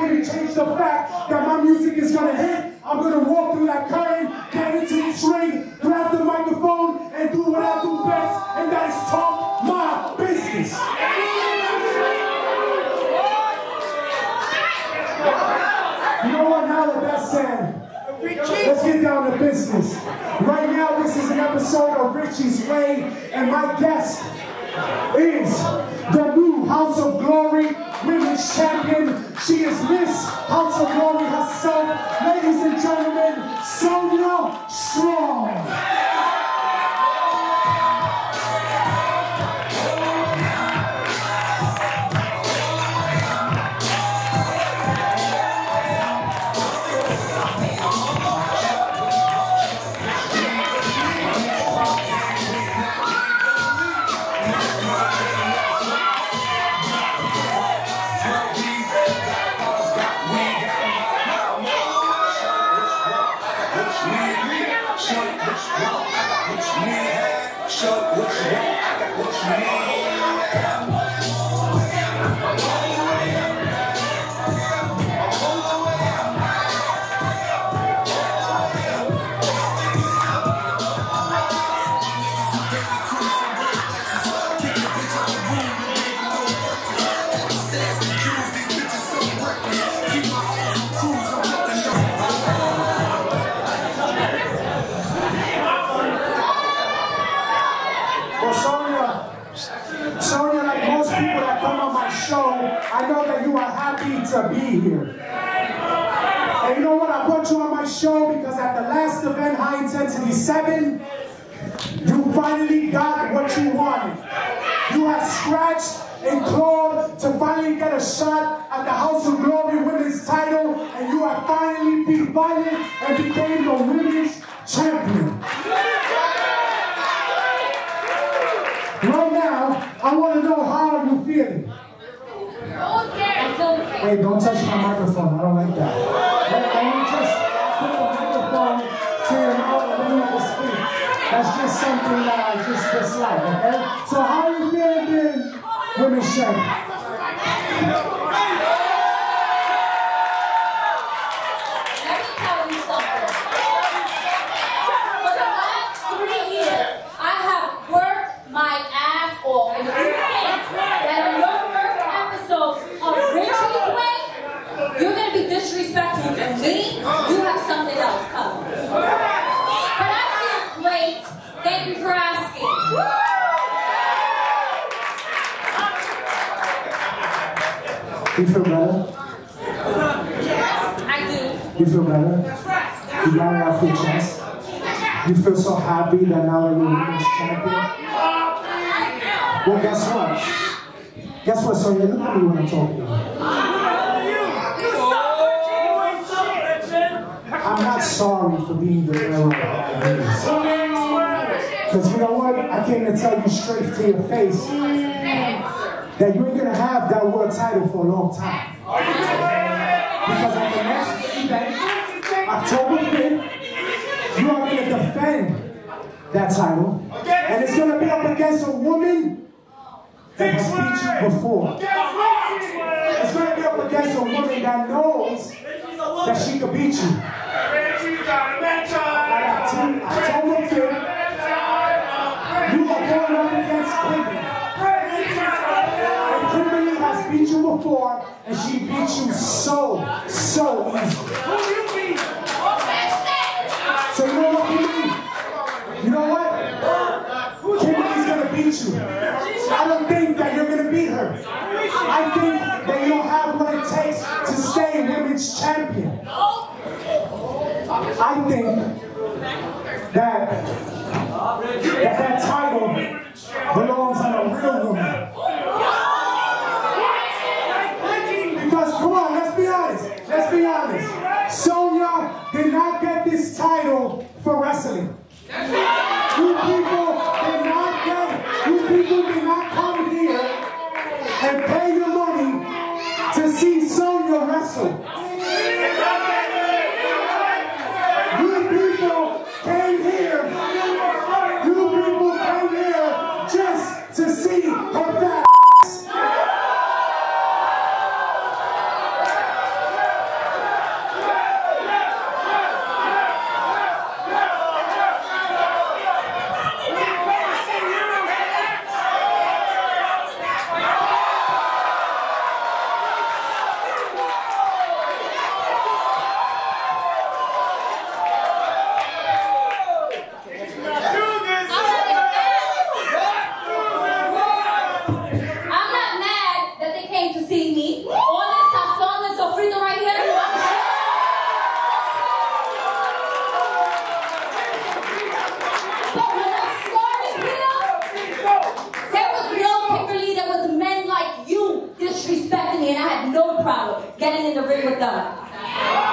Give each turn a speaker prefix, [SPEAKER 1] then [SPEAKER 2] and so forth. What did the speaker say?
[SPEAKER 1] the fact that my music is gonna hit. I'm gonna walk through that curtain, get into this ring, grab the microphone, and do what I do best, and that is talk my business. You know what? Now that that's said, let's get down to business. Right now, this is an episode of Richie's Way, and my guest is the new House of Glory Champion. She is Miss House of Glory herself. Ladies and gentlemen, Sonya Strong. Well, to be here. And you know what? I put you on my show because at the last event, High Intensity 7, you finally got what you wanted. You have scratched and clawed to finally get a shot at the House of Glory Women's title, and you have finally beat Violette and became the Women's Champion. Right now, I want to know how are you feeling? Wait, don't touch my microphone. I don't like that. Let, me just put the microphone to your mouth and then you speak. That's just something that I just dislike, okay? So how are you feeling being women's champion?
[SPEAKER 2] Let me tell you something. For the last three years, I have worked my ass off. And if you think that on your first episode of Richie's Way, you're going to be disrespectful to me, you have something else coming. But I feel great. Thank you for asking.
[SPEAKER 1] You feel better?
[SPEAKER 2] Yes, I do.
[SPEAKER 1] You feel better? That's right. You got it off your chest? You feel so happy that now you're women's champion? Well, guess what? Guess what, Sonya? Look at me when I'm talking. to you I'm not sorry for being the bearer of bad news. Because you know what? I came to tell you straight to your face that you ain't gonna have that world title for a long time. Because at the next event, October 5th, you are gonna defend that title. And it's gonna be up against a woman that has beat you before. It's gonna be up against a woman that knows that she could beat you. Beat you and she beat you so, so easy. who So you know what, Kimber Lee? You know what? Kimber Lee's gonna beat you. I don't think that you're gonna beat her. I think that you don't have what it takes to stay women's champion. I think that that, that title belongs on a real woman. Because, come on, let's be honest. Let's be honest. Sonya did not get this title for wrestling. You people did not get, you people did not come here and pay your money to see Sonya wrestle. You people came here. You people came here just to see her fat.
[SPEAKER 2] But when I started here, there was no Kimber Lee. There was men like you disrespecting me, and I had no problem getting in the ring with them.